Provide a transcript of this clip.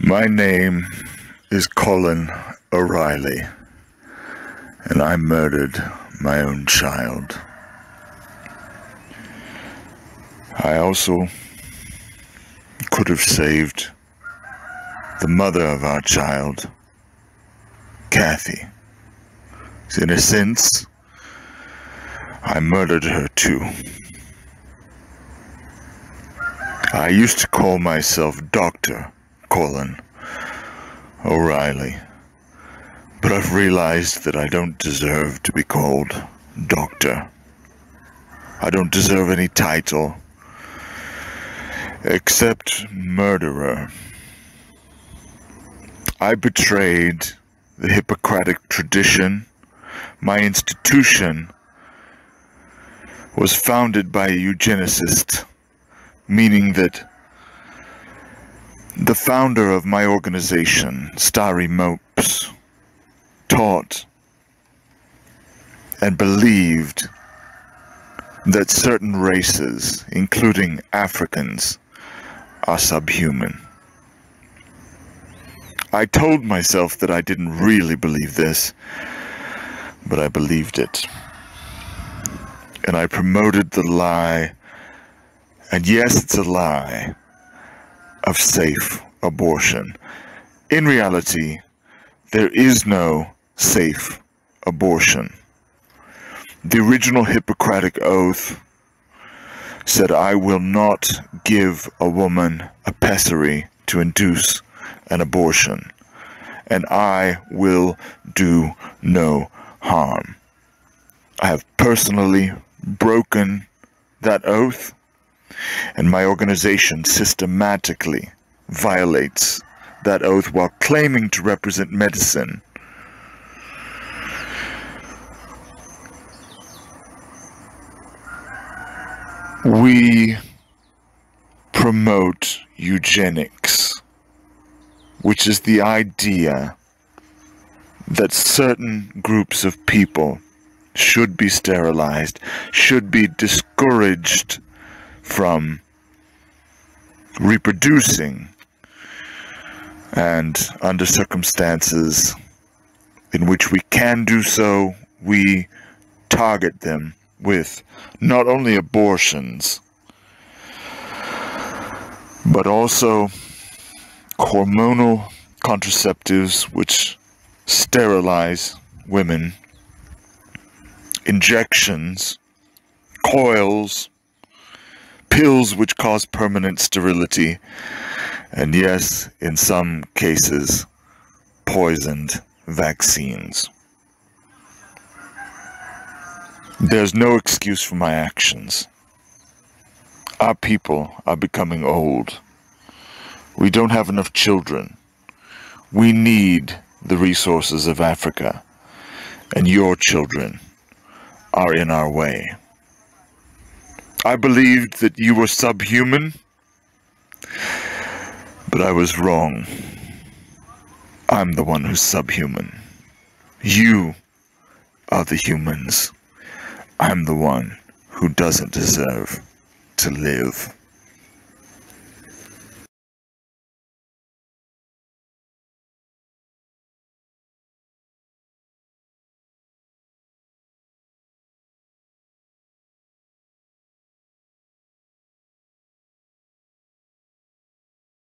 My name is Colin O'Reilly, and I murdered my own child. I also could have saved the mother of our child, Kathy. In a sense, I murdered her too. I used to call myself Dr. Colin O'Reilly, but I've realized that I don't deserve to be called Doctor. I don't deserve any title except murderer. I betrayed the Hippocratic tradition. My institution was founded by a eugenicist, meaning that founder of my organization, Starry Mopes, taught and believed that certain races, including Africans, are subhuman. I told myself that I didn't really believe this, but I believed it. And I promoted the lie, and yes, it's a lie, of safe abortion. In reality, there is no safe abortion. The original Hippocratic Oath said, I will not give a woman a pessary to induce an abortion, and I will do no harm. I have personally broken that oath, and my organization systematically violates that oath while claiming to represent medicine. We promote eugenics which is the idea that certain groups of people should be sterilized, should be discouraged from reproducing, and under circumstances in which we can do so, we target them with not only abortions, but also hormonal contraceptives which sterilize women, injections, coils, pills which cause permanent sterility, and yes, in some cases, poisoned vaccines. There's no excuse for my actions. Our people are becoming old. We don't have enough children. We need the resources of Africa, and your children are in our way. I believed that you were subhuman, but I was wrong. I'm the one who's subhuman. You are the humans. I'm the one who doesn't deserve to live.